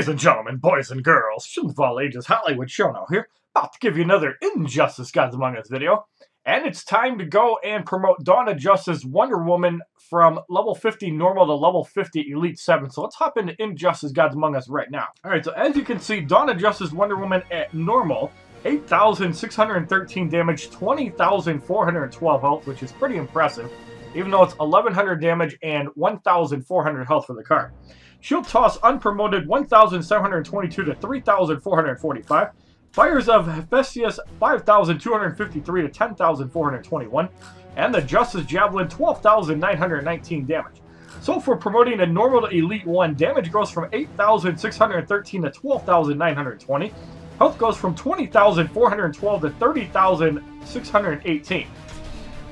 Ladies and gentlemen, boys and girls, children of all ages, Hollywood Shono here, about to give you another Injustice Gods Among Us video. And it's time to go and promote Dawn Justice Wonder Woman from level 50 normal to level 50 Elite 7. So let's hop into Injustice Gods Among Us right now. Alright, so as you can see, Dawn Justice Wonder Woman at normal, 8,613 damage, 20,412 health, which is pretty impressive, even though it's 1,100 damage and 1,400 health for the card. Shield Toss unpromoted 1,722 to 3,445. Fires of Hephaestus 5,253 to 10,421. And the Justice Javelin 12,919 damage. So for promoting a normal to Elite 1, damage goes from 8,613 to 12,920. Health goes from 20,412 to 30,618.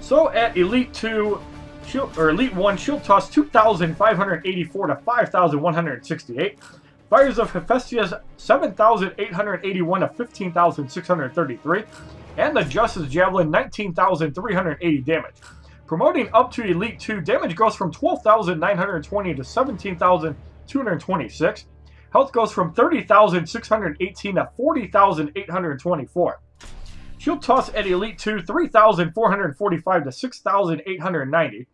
So at Elite 2, Or Elite 1, Shield Toss 2,584 to 5,168. Fires of Hephaestus 7,881 to 15,633. And the Justice Javelin 19,380 damage. Promoting up to Elite 2, damage goes from 12,920 to 17,226. Health goes from 30,618 to 40,824. Shield Toss at Elite 2, 3,445 to 6,890.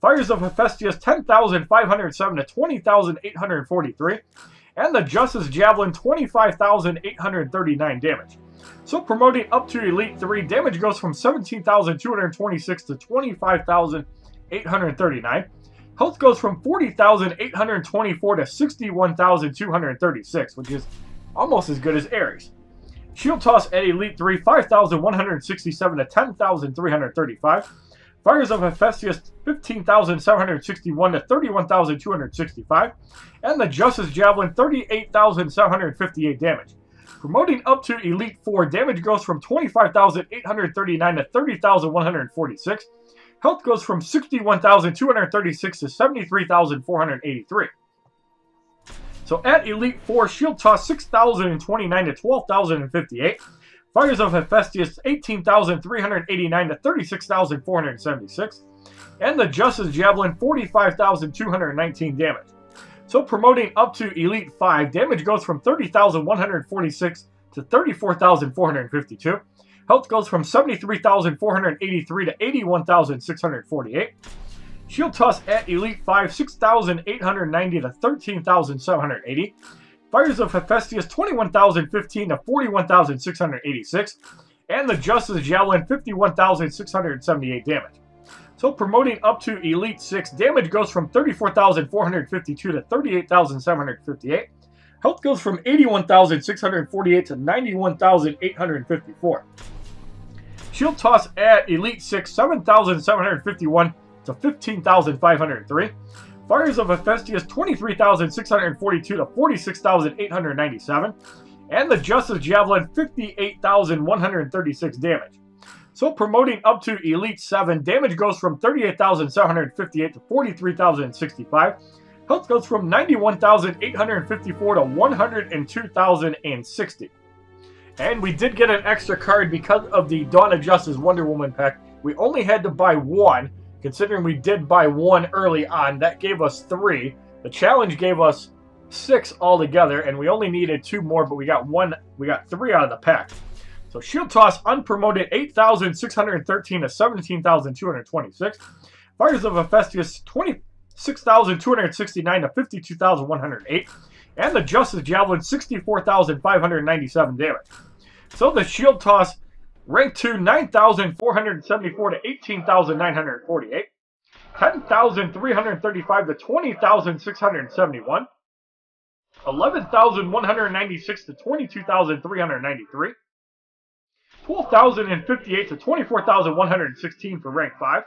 Fires of Hephaestus, 10,507 to 20,843. And the Justice Javelin, 25,839 damage. So promoting up to Elite 3, damage goes from 17,226 to 25,839. Health goes from 40,824 to 61,236, which is almost as good as Ares. Shield Toss at Elite 3, 5,167 to 10,335. Fires of Hephaestus, 15,761 to 31,265. And the Justice Javelin, 38,758 damage. Promoting up to Elite 4, damage goes from 25,839 to 30,146. Health goes from 61,236 to 73,483. So at Elite 4, Shield Toss 6,029 to 12,058. Fires of Hephaestus 18,389 to 36,476. And the Justice Javelin 45,219 damage. So promoting up to Elite 5, damage goes from 30,146 to 34,452. Health goes from 73,483 to 81,648. Shield Toss at Elite 5, 6,890 to 13,780. Fires of Hephaestus, 21,015 to 41,686. And the Justice Javelin, 51,678 damage. So promoting up to Elite 6, damage goes from 34,452 to 38,758. Health goes from 81,648 to 91,854. Shield Toss at Elite 6, 7,751 to 15,503. Fires of Hephaestus 23,642 to 46,897. And the Justice Javelin 58,136 damage. So promoting up to Elite 7, damage goes from 38,758 to 43,065. Health goes from 91,854 to 102,060. And we did get an extra card because of the Dawn of Justice Wonder Woman pack. We only had to buy one, Considering we did buy one early on, that gave us three. The challenge gave us six altogether, and we only needed two more, but we got one, we got three out of the pack. So Shield Toss unpromoted 8,613 to 17,226. Fires of Hephaestus 26,269 to 52,108. And the Justice Javelin 64,597 damage. So the Shield Toss Rank 2, 9,474 to 18,948. 10,335 to 20,671. 11,196 to 22,393. 12,058 to 24,116 for rank 5.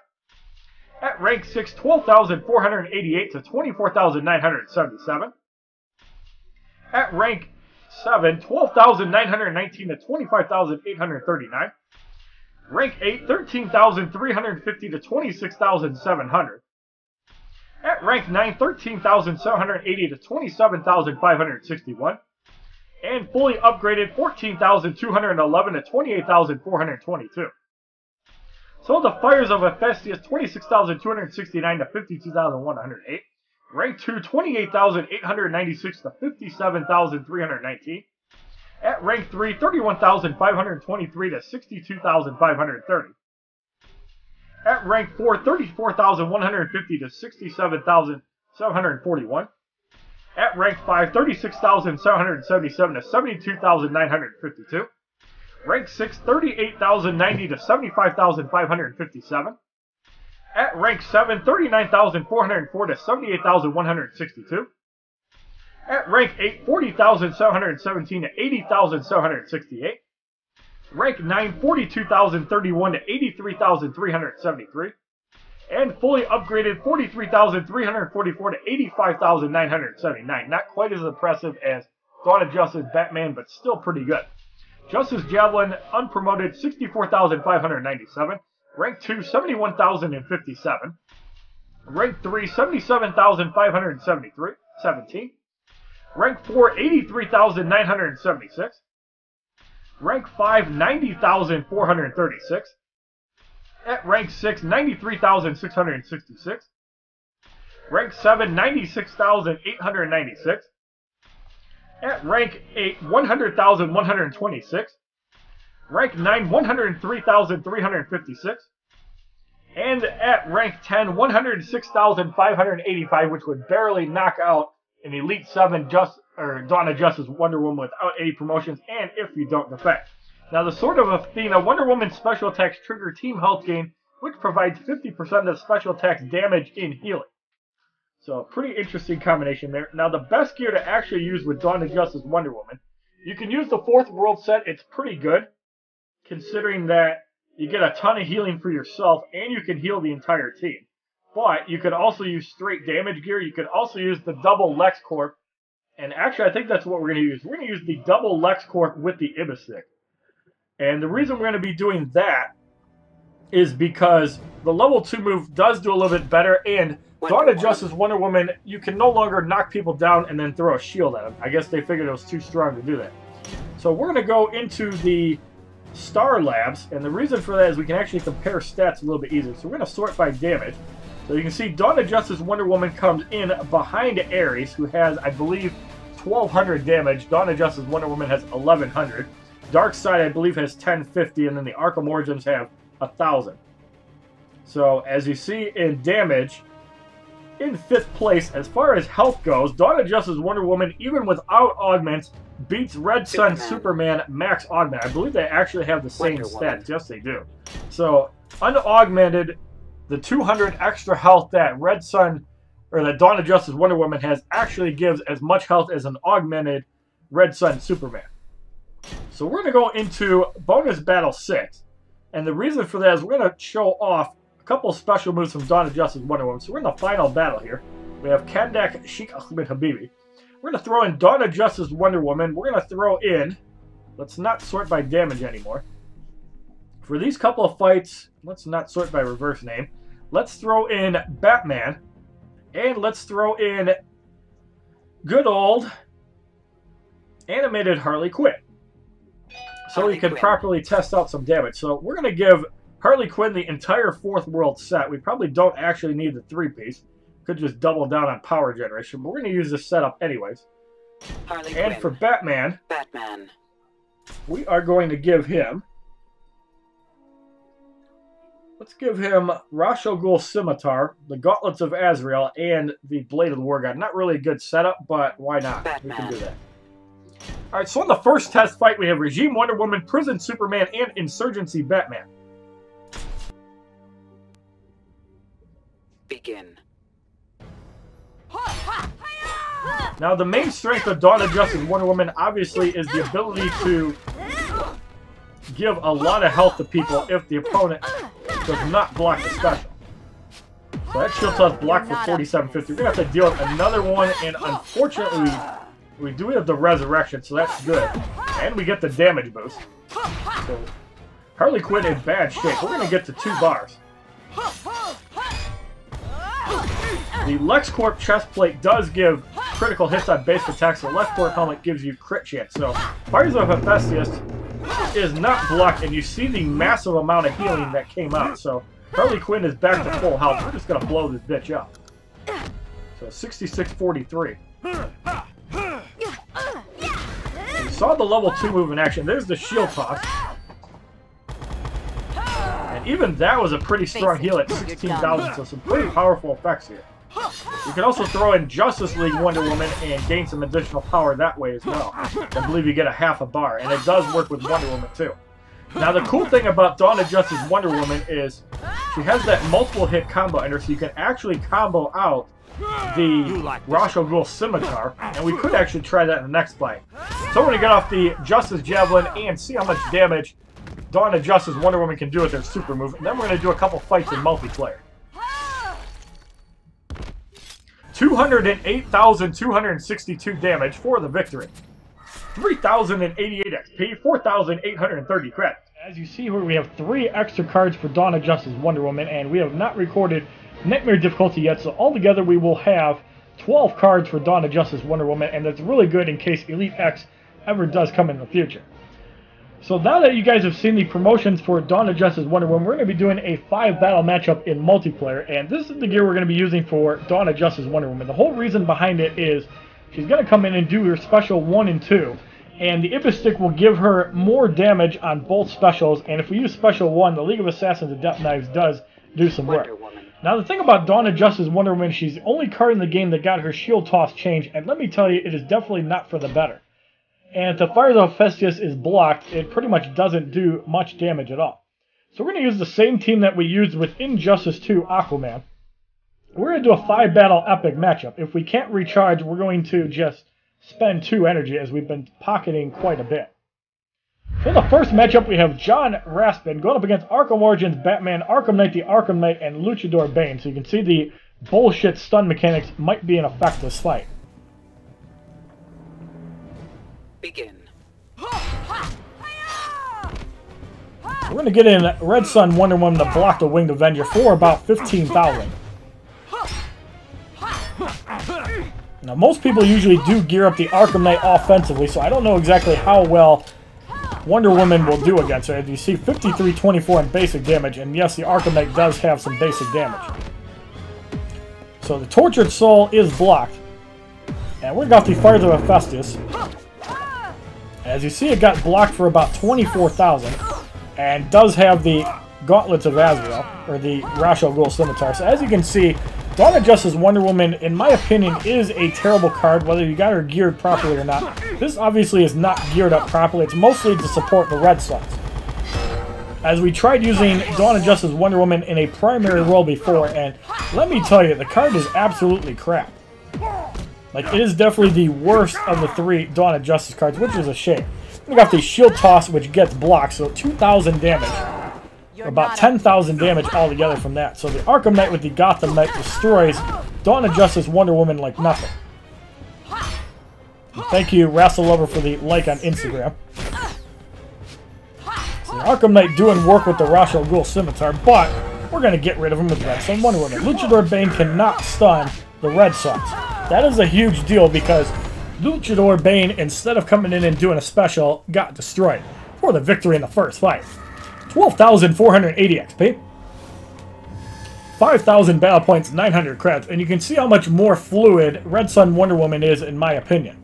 At rank 6, 12,488 to 24,977. At rank 7, 12,919 to 25,839. Rank 8, 13,350 to 26,700. At rank 9, 13,780 to 27,561. And fully upgraded 14,211 to 28,422. So the fires of Hephaestus 26,269 to 52,108. Rank 2, 28,896 to 57,319. At rank 3, 31,523 to 62,530. At rank 4, 34,150 to 67,741. At rank 5, 36,777 to 72,952. Rank 6, 38,090 to 75,557. At rank 7, 39,404 to 78,162. At rank 8, 40,717 to 80,768. Rank 9, 42,031 to 83,373. And fully upgraded 43,344 to 85,979. Not quite as impressive as Dawn of Justice Batman, but still pretty good. Justice Javelin, unpromoted, 64,597. Rank 2, 71,057. Rank 3, 77,573. 17. Rank 4, 83,976. Rank 5, 90,436. At rank 6, 93,666. Rank 7, 96,896. At rank 8, 100,126. Rank 9, 103,356. And at rank 10, 106,585, which would barely knock out an Elite 7 just or Dawn of Justice Wonder Woman without any promotions, and if you don't defect. Now, the Sword of Athena Wonder Woman special attacks trigger Team Health Gain, which provides 50% of special attacks damage in healing. So, a pretty interesting combination there. Now, the best gear to actually use with Dawn of Justice Wonder Woman, you can use the Fourth World set. It's pretty good, considering that you get a ton of healing for yourself, and you can heal the entire team. But you could also use straight damage gear. You could also use the double LexCorp. And actually, I think that's what we're going to use. We're going to use the double LexCorp with the Ibis Stick. And the reason we're going to be doing that is because the level 2 move does do a little bit better. And Dawn of Justice Wonder Woman, you can no longer knock people down and then throw a shield at them. I guess they figured it was too strong to do that. So we're going to go into the Star Labs. And the reason for that is we can actually compare stats a little bit easier. So we're going to sort by damage. So you can see Dawn of Justice Wonder Woman comes in behind Ares, who has, I believe, 1,200 damage. Dawn of Justice Wonder Woman has 1,100. Darkseid, I believe, has 1050, and then the Arkham Origins have 1,000. So, as you see in damage, in fifth place, as far as health goes, Dawn of Justice Wonder Woman, even without augments, beats Red Son Superman, Superman max augment. I believe they actually have the same stats. Yes, they do. So, unaugmented the 200 extra health that Red Son or that Dawn of Justice Wonder Woman has actually gives as much health as an augmented Red Son Superman. So we're going to go into bonus battle 6. And the reason for that is we're going to show off a couple special moves from Dawn of Justice Wonder Woman. So we're in the final battle here. We have Kandak Sheikh Ahmed Habibi. We're going to throw in Dawn of Justice Wonder Woman. We're going to throw in, let's not sort by damage anymore. For these couple of fights, let's not sort by reverse name. Let's throw in Batman. And let's throw in good old animated Harley Quinn. So Harley we can Quinn. properly test out some damage. So we're going to give Harley Quinn the entire fourth world set. We probably don't actually need the three piece. Could just double down on power generation. But we're going to use this setup anyways. Harley and Quinn. for Batman, Batman, we are going to give him Let's give him Ra's al Ghul Scimitar, the Gauntlets of Azrael, and the Blade of the War God. Not really a good setup, but why not? Batman. We can do that. All right, so in the first test fight, we have Regime Wonder Woman, Prison Superman, and Insurgency Batman. Now, the main strength of Dawn of Justice Wonder Woman, obviously, is the ability to give a lot of health to people if the opponent does not block the special. So that shield toss blocked for 4750. We're going to have to deal with another one, and unfortunately, we do have the resurrection, so that's good. And we get the damage boost. So Harley Quinn in bad shape. We're going to get to two bars. The LexCorp chest plate does give critical hits on base attacks. The LexCorp helmet gives you crit chance. So Fires of Hephaestus is not blocked, and you see the massive amount of healing that came out. So Harley Quinn is back to full health. We're just going to blow this bitch up. So 66-43. You saw the level 2 move in action. There's the shield toss. And even that was a pretty strong heal at 16,000, so some pretty powerful effects here. You can also throw in Justice League Wonder Woman and gain some additional power that way as well. I believe you get a half a bar, and it does work with Wonder Woman too. Now the cool thing about Dawn of Justice Wonder Woman is she has that multiple hit combo ender, so you can actually combo out the al Ghul Scimitar, and we could actually try that in the next fight. So we're going to get off the Justice Javelin and see how much damage Dawn of Justice Wonder Woman can do with her super move, and then we're going to do a couple fights in multiplayer. 208,262 damage for the victory. 3,088 XP, 4,830 credits. As you see here, we have three extra cards for Dawn of Justice Wonder Woman, and we have not recorded Nightmare difficulty yet, so altogether we will have 12 cards for Dawn of Justice Wonder Woman, and that's really good in case Elite X ever does come in the future. So now that you guys have seen the promotions for Dawn of Justice Wonder Woman, we're going to be doing a five battle matchup in multiplayer, and this is the gear we're going to be using for Dawn of Justice Wonder Woman. The whole reason behind it is she's going to come in and do her special one and two, and the Ibis stick will give her more damage on both specials, and if we use special one, the League of Assassins and Depth Knives does do some work. Now the thing about Dawn of Justice Wonder Woman, she's the only card in the game that got her shield toss changed, and let me tell you, it is definitely not for the better. And if the Fires of Hephaestus is blocked, it pretty much doesn't do much damage at all. So we're going to use the same team that we used with Injustice 2 Aquaman. We're going to do a 5 battle epic matchup. If we can't recharge, we're going to just spend 2 energy as we've been pocketing quite a bit. For the first matchup, we have John Raspin going up against Arkham Origins Batman, Arkham Knight, the Arkham Knight, and Luchador Bane. So you can see the bullshit stun mechanics might be in effect this fight. Begin. We're going to get in Red Son Wonder Woman to block the Winged Avenger for about 15,000. Now, most people usually do gear up the Arkham Knight offensively, so I don't know exactly how well Wonder Woman will do against her. As you see, 53-24 in basic damage, and yes, the Arkham Knight does have some basic damage. So the Tortured Soul is blocked. And we got the Fires of Hephaestus. As you see, it got blocked for about 24,000, and does have the Gauntlets of Azrael, or the Ra's al Ghul Scimitar. So as you can see, Dawn of Justice Wonder Woman, in my opinion, is a terrible card, whether you got her geared properly or not. This obviously is not geared up properly. It's mostly to support the Red Sons. As we tried using Dawn of Justice Wonder Woman in a primary role before, and let me tell you, the card is absolutely crap. Like, it is definitely the worst of the three Dawn of Justice cards, which is a shame. We got the Shield Toss, which gets blocked, so 2,000 damage. About 10,000 damage altogether from that. So the Arkham Knight with the Gotham Knight destroys Dawn of Justice Wonder Woman like nothing. And thank you, Wrestle Lover, for the like on Instagram. So the Arkham Knight doing work with the Ra's al Ghul Scimitar, but we're going to get rid of him with Red Son Wonder Woman. Luchador Bane cannot stun the Red Sons. That is a huge deal because Luchador Bane, instead of coming in and doing a special, got destroyed for the victory in the first fight. 12,480 XP. 5,000 battle points, 900 credits, and you can see how much more fluid Red Son Wonder Woman is, in my opinion.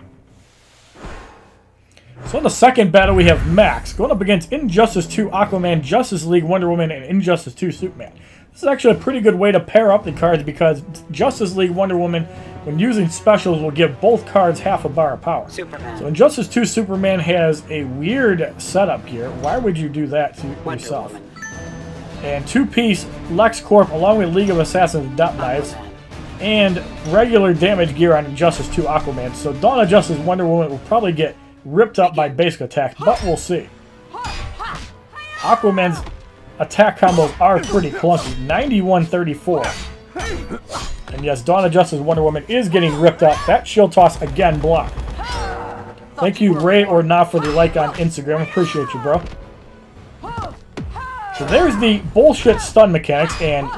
So in the second battle, we have Max going up against Injustice 2 Aquaman, Justice League Wonder Woman, and Injustice 2 Superman. This is actually a pretty good way to pair up the cards because Justice League Wonder Woman, when using specials, will give both cards half a bar of power. Superman. So Injustice 2 Superman has a weird setup here. Why would you do that to Wonder yourself? Woman. And two-piece LexCorp along with League of Assassins Depth Knives and regular damage gear on Injustice 2 Aquaman. So Dawn of Justice Wonder Woman will probably get ripped up by basic attack, but we'll see. Aquaman's attack combos are pretty clunky. 91-34. And yes, of Justice Wonder Woman is getting ripped up. That shield toss again blocked. Thank you, Ray or not, for the like on Instagram. Appreciate you, bro. So there's the bullshit stun mechanics and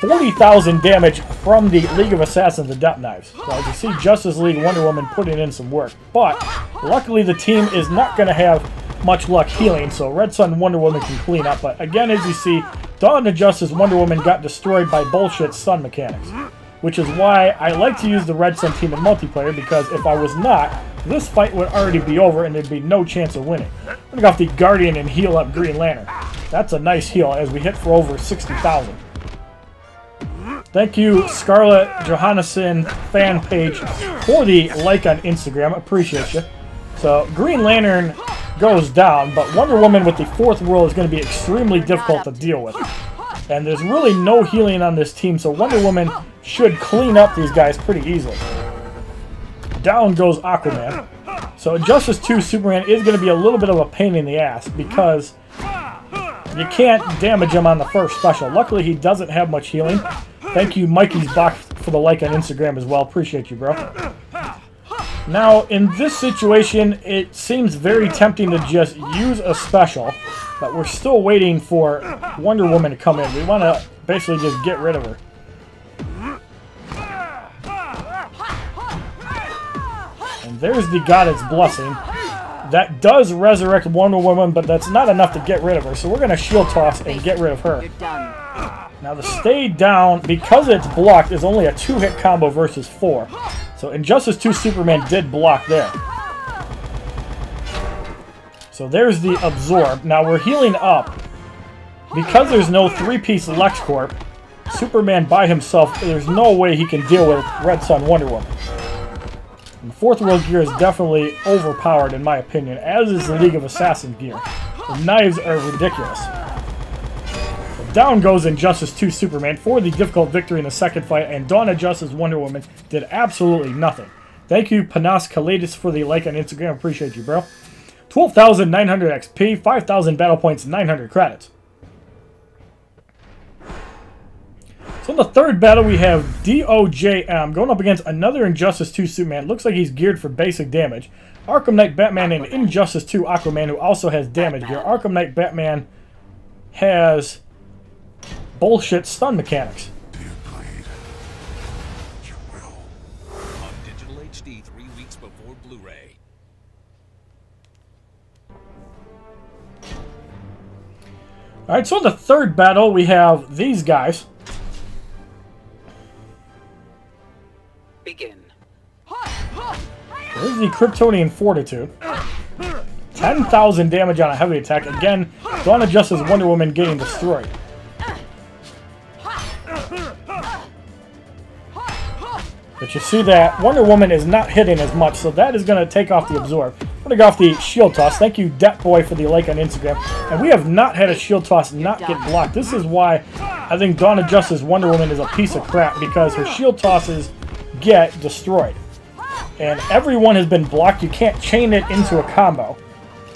40,000 damage from the League of Assassins and Depth Knives. So as you see, Justice League Wonder Woman putting in some work. But luckily the team is not going to have much luck healing, so Red Son Wonder Woman can clean up. But again, as you see, Dawn of Justice Wonder Woman got destroyed by bullshit stun mechanics. Which is why I like to use the Red Son team in multiplayer, because if I was not, this fight would already be over and there'd be no chance of winning. I'm gonna go off the Guardian and heal up Green Lantern. That's a nice heal as we hit for over 60,000. Thank you, Scarlett Johansson fan page, for the like on Instagram. Appreciate you. So, Green Lantern goes down, but Wonder Woman with the fourth world is going to be extremely difficult to deal with. And there's really no healing on this team, so Wonder Woman should clean up these guys pretty easily. Down goes Aquaman. So Justice 2 Superman is going to be a little bit of a pain in the ass because you can't damage him on the first special. Luckily, he doesn't have much healing. Thank you, Mikey's box, for the like on Instagram as well. Appreciate you, bro. Now, in this situation, it seems very tempting to just use a special, but we're still waiting for Wonder Woman to come in. We want to basically just get rid of her. And there's the Goddess Blessing. That does resurrect Wonder Woman, but that's not enough to get rid of her. So we're going to shield toss and get rid of her. Now the stay down, because it's blocked, is only a two-hit combo versus four. So Injustice 2 Superman did block there. So there's the Absorb. Now we're healing up. Because there's no three-piece LexCorp, Superman by himself, there's no way he can deal with Red Son Wonder Woman. And fourth world gear is definitely overpowered in my opinion, as is the League of Assassins gear. The knives are ridiculous. Down goes Injustice 2 Superman for the difficult victory in the second fight, and Dawn of Justice Wonder Woman did absolutely nothing. Thank you, Panas Kalidas, for the like on Instagram. Appreciate you, bro. 12,900 XP, 5,000 battle points, 900 credits. So in the third battle, we have DOJM going up against another Injustice 2 Superman. Looks like he's geared for basic damage. Arkham Knight Batman and Injustice 2 Aquaman, who also has damage gear. Arkham Knight Batman has bullshit stun mechanics. Alright, so in the third battle, we have these guys. Begin. There's the Kryptonian Fortitude. 10,000 damage on a heavy attack. Again, Dawn of Justice Wonder Woman getting destroyed. But you see that Wonder Woman is not hitting as much, so that is going to take off the Absorb. I'm going to go off the Shield Toss. Thank you, Debt Boy, for the like on Instagram. And we have not had a Shield Toss not get blocked. This is why I think Dawn of Justice Wonder Woman is a piece of crap, because her Shield Tosses get destroyed. And everyone has been blocked. You can't chain it into a combo.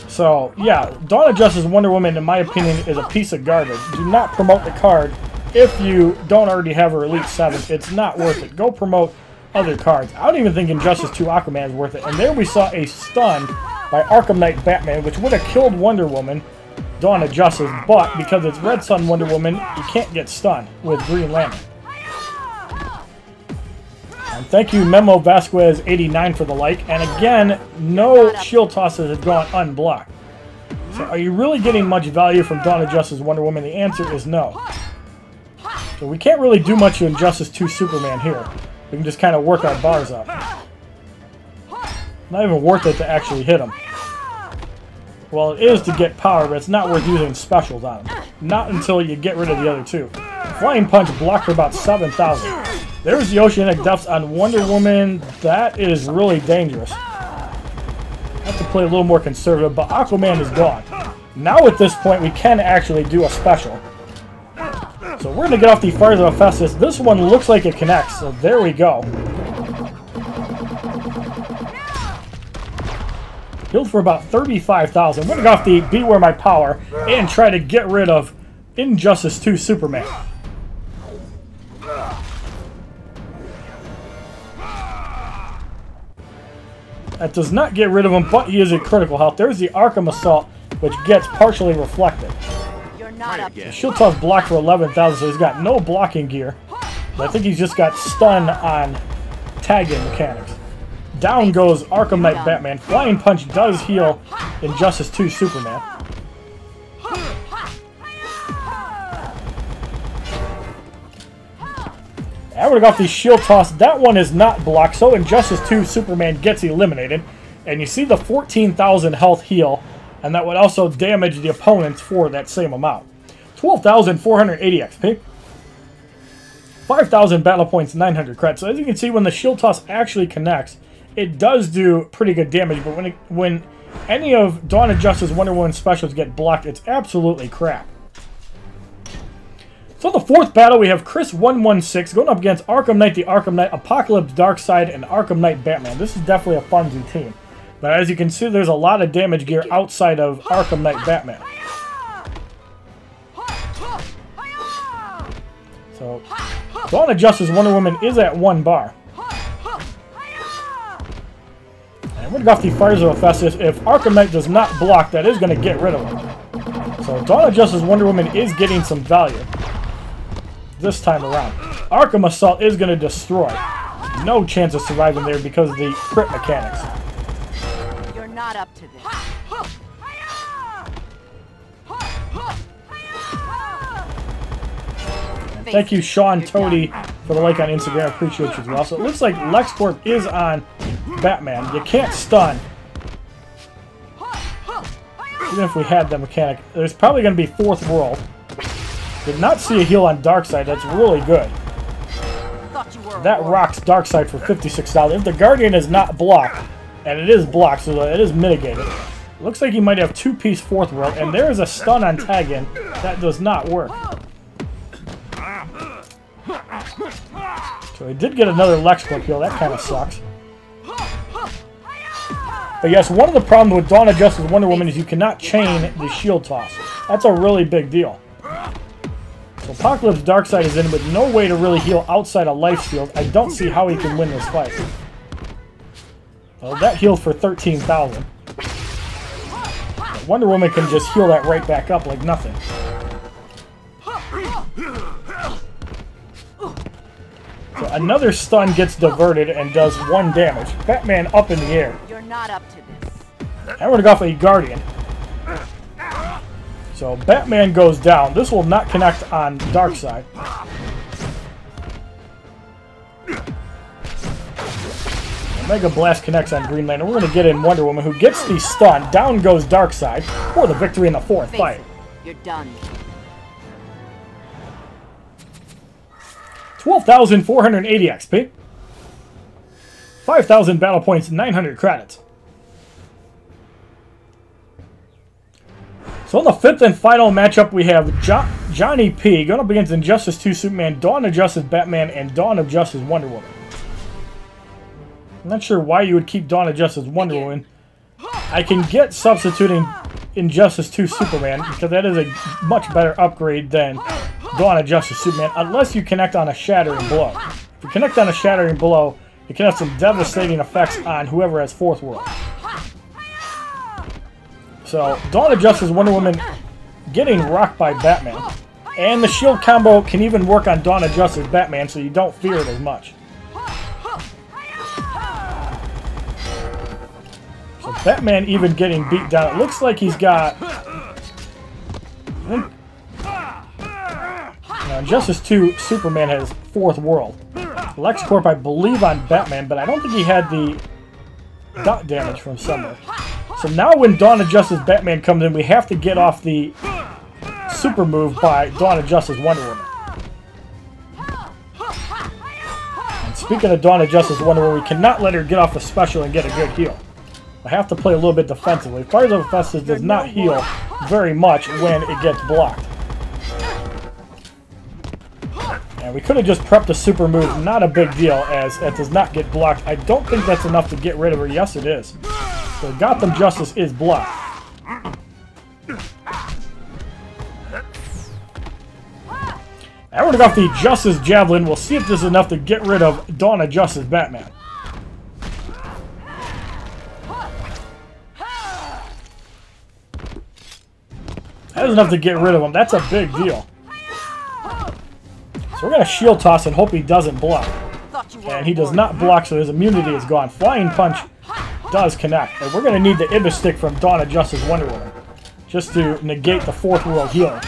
So, yeah, Dawn of Justice Wonder Woman, in my opinion, is a piece of garbage. Do not promote the card if you don't already have her Elite 7. It's not worth it. Go promote other cards. I don't even think Injustice 2 Aquaman is worth it. And there we saw a stun by Arkham Knight Batman, which would have killed Wonder Woman, Dawn of Justice, but because it's Red Son Wonder Woman, you can't get stunned with Green Lantern. And thank you, Memo Vasquez 89 for the like. And again, no shield tosses have gone unblocked. So are you really getting much value from Dawn of Justice Wonder Woman? The answer is no. So we can't really do much to Injustice 2 Superman here. We can just kind of work our bars up. Not even worth it to actually hit him. Well, it is to get power, but it's not worth using specials on. Not until you get rid of the other two. Flying Punch blocked for about 7,000. There's the Oceanic Depths on Wonder Woman. That is really dangerous. I have to play a little more conservative, but Aquaman is gone. Now at this point, we can actually do a special. So we're going to get off the Fires of Hephaestus. This one looks like it connects, so there we go. Healed for about 35,000. We're going to go off the Beware My Power and try to get rid of Injustice 2 Superman. That does not get rid of him, but he is at critical health. There's the Arkham Assault, which gets partially reflected. You're not up Shield Toss blocked for 11,000, so he's got no blocking gear. But I think he's just got stun on tagging mechanics. Down goes Arkham Knight Batman. Flying Punch does heal Injustice 2 Superman. I would have got the shield toss. That one is not blocked, so Injustice 2 Superman gets eliminated. And you see the 14,000 health heal, and that would also damage the opponents for that same amount. 12,480 XP. 5,000 battle points, 900 credits. So as you can see, when the shield toss actually connects, it does do pretty good damage, but when it, when any of Dawn of Justice Wonder Woman specials get blocked, it's absolutely crap. So the fourth battle, we have Chris 116 going up against Arkham Knight, the Arkham Knight, Apocalypse Darkseid, and Arkham Knight Batman. This is definitely a fun team. But as you can see, there's a lot of damage gear outside of Arkham Knight Batman. So, Dawn of Justice Wonder Woman is at one bar. And we're gonna off the Fires of Hephaestus. If Arkham Knight does not block, that is going to get rid of him. So Dawn of Justice Wonder Woman is getting some value this time around. Arkham Assault is going to destroy. No chance of surviving there because of the crit mechanics. You're not up to this. Thank you, Sean Toady, for the like on Instagram. I appreciate you as well. So it looks like LexCorp is on Batman. You can't stun. Even if we had the mechanic. There's probably going to be fourth world. Did not see a heal on Darkseid. That's really good. That rocks Darkseid for 56,000. If the Guardian is not blocked, and it is blocked, so it is mitigated. Looks like he might have two-piece fourth world, and there is a stun on Taggin. That does not work. So he did get another LexCorp heal. That kind of sucks. But yes, one of the problems with Dawn of Justice Wonder Woman is you cannot chain the shield toss. That's a really big deal. So Apocalypse Darkseid is in with no way to really heal outside of life steals. I don't see how he can win this fight. Well, that healed for 13,000. Wonder Woman can just heal that right back up like nothing. Another stun gets diverted and does one damage. Batman up in the air. You're not up to this. I would have got a Guardian. So Batman goes down. This will not connect on Darkseid. Mega Blast connects on Green Lantern. We're going to get in Wonder Woman, who gets the stun. Down goes Darkseid for the victory in the fourth Face fight. it, You're done. 12,480 XP. 5,000 battle points, 900 credits. So in the fifth and final matchup, we have jo Johnny P going up against Injustice 2 Superman, Dawn of Justice Batman, and Dawn of Justice Wonder Woman. I'm not sure why you would keep Dawn of Justice Wonder Woman. I can get substituting Injustice 2 Superman because that is a much better upgrade than Dawn of Justice Superman unless you connect on a Shattering Blow. If you connect on a Shattering Blow, it can have some devastating effects on whoever has Fourth World. So, Dawn of Justice Wonder Woman getting rocked by Batman. And the shield combo can even work on Dawn of Justice Batman so you don't fear it as much. Batman even getting beat down. It looks like he's got... Now, Justice 2, Superman has Fourth World. LexCorp, I believe, on Batman, but I don't think he had the dot damage from somewhere. So now when Dawn of Justice Batman comes in, we have to get off the super move by Dawn of Justice Wonder Woman. And speaking of Dawn of Justice Wonder Woman, we cannot let her get off the special and get a good heal. I have to play a little bit defensively. Fires of Hephaestus does not heal very much when it gets blocked. And we could have just prepped a super move, not a big deal, as it does not get blocked. I don't think that's enough to get rid of her. Yes, it is. So Gotham Justice is blocked. I would have got the Justice Javelin. We'll see if this is enough to get rid of Dawn of Justice Batman. That is enough to get rid of him. That's a big deal. So we're going to shield toss and hope he doesn't block. And he does not block, so his immunity is gone. Flying Punch does connect. And we're going to need the Ibis Stick from Dawn of Justice Wonder Woman. Just to negate the fourth world healing.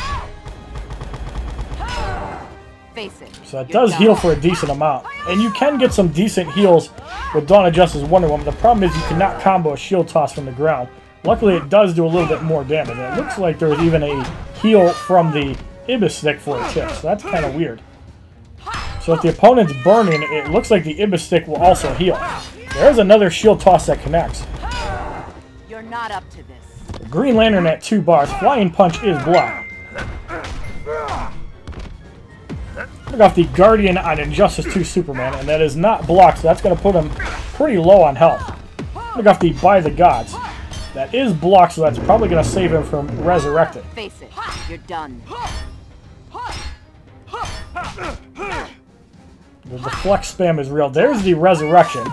So it does heal for a decent amount. And you can get some decent heals with Dawn of Justice Wonder Woman. The problem is you cannot combo a shield toss from the ground. Luckily, it does do a little bit more damage. And it looks like there's even a heal from the Ibis stick for a chip, so that's kind of weird. So if the opponent's burning, it looks like the Ibis stick will also heal. There's another shield toss that connects. You're not up to this. Green Lantern at two bars. Flying Punch is blocked. Look off the Guardian on Injustice 2 Superman, and that is not blocked, so that's going to put him pretty low on health. Look off the By the Gods. That is blocked, so that's probably going to save him from resurrecting. Face it. You're done. The, flex spam is real. There's the resurrection.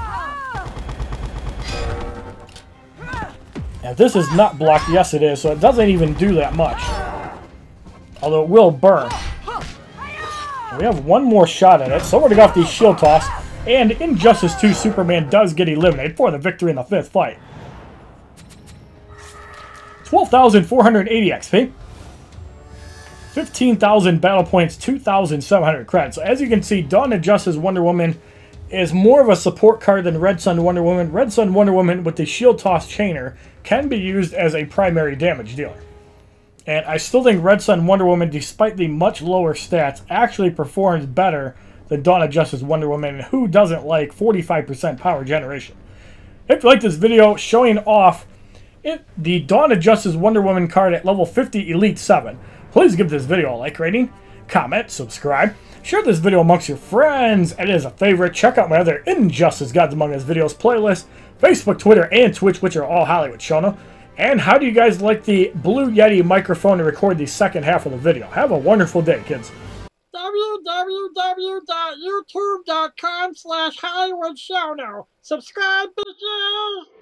Now, this is not blocked. Yes, it is, so it doesn't even do that much. Although it will burn. We have one more shot at it, so we're going to go off the shield toss. And Injustice 2 Superman does get eliminated for the victory in the fifth fight. 12,480 XP. 15,000 battle points, 2,700 credits. So as you can see, Dawn of Justice Wonder Woman is more of a support card than Red Son Wonder Woman. Red Son Wonder Woman with the Shield Toss Chainer can be used as a primary damage dealer. And I still think Red Son Wonder Woman, despite the much lower stats, actually performs better than Dawn of Justice Wonder Woman, who doesn't like 45% power generation. If you like this video showing off it, the Dawn of Justice Wonder Woman card at level 50 Elite 7, please give this video a like rating, comment, subscribe, share this video amongst your friends, and as a favorite, check out my other Injustice Gods Among Us videos playlist, Facebook, Twitter, and Twitch, which are all Hollywood Shono. And how do you guys like the Blue Yeti microphone to record the second half of the video? Have a wonderful day, kids. www.youtube.com slash Hollywood. Subscribe, bitches!